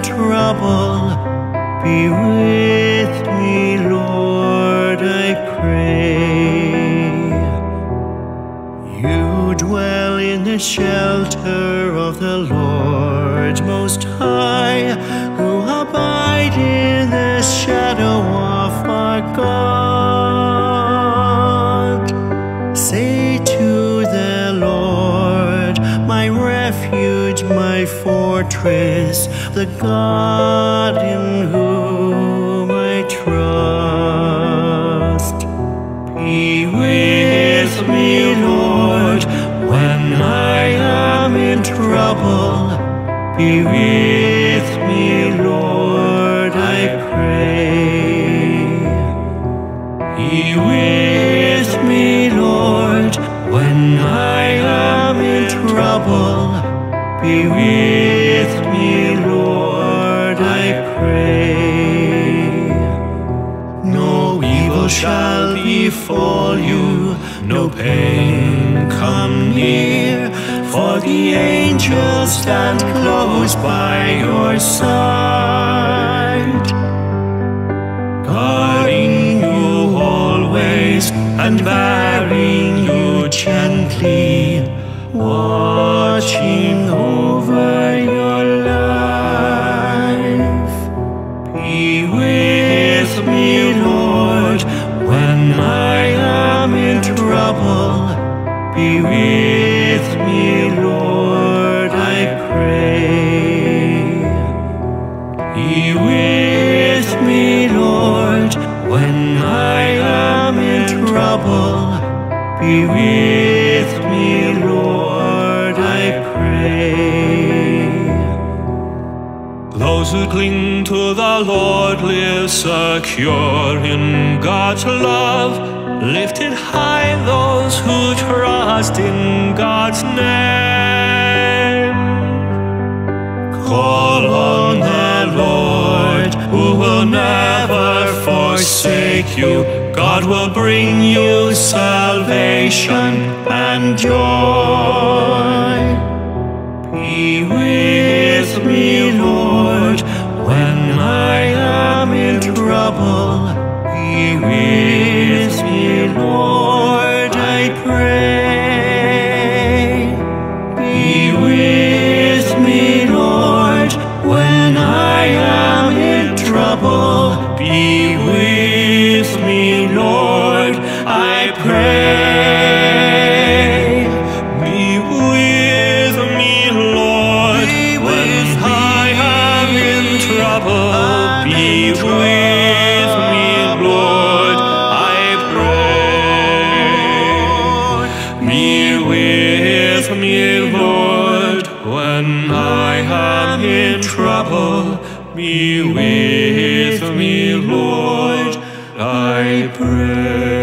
in trouble, be with me, Lord, I pray. You dwell in the shelter of the Lord Most High. Fortress, the God in whom I trust. Be with me, Lord, when I am in trouble. Be with me, Lord, I pray. Be with me, Lord, when I am in trouble. Be with me, Lord, I pray. No evil shall befall you, no pain come near, for the angels stand close by your side, guarding you always and bearing you gently, watching Be with me, Lord, I pray. Be with me, Lord, when I am in trouble. Be with me, Lord, I pray. Those who cling to the Lord live secure in God's love. Lifted high those who trust in God's name. Call on the Lord, who will never forsake you. God will bring you salvation and joy. Be when I am in trouble. Be with me, Lord, I pray.